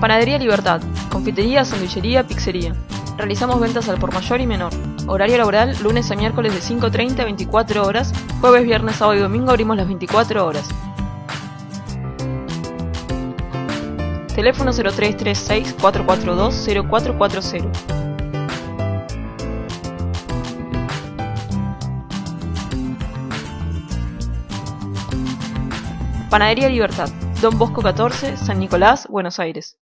Panadería Libertad, confitería, sandwichería, pizzería. Realizamos ventas al por mayor y menor. Horario laboral lunes a miércoles de 5.30 a 24 horas. Jueves, viernes, sábado y domingo abrimos las 24 horas. Teléfono 0336 442 0440. Panadería Libertad, Don Bosco 14, San Nicolás, Buenos Aires.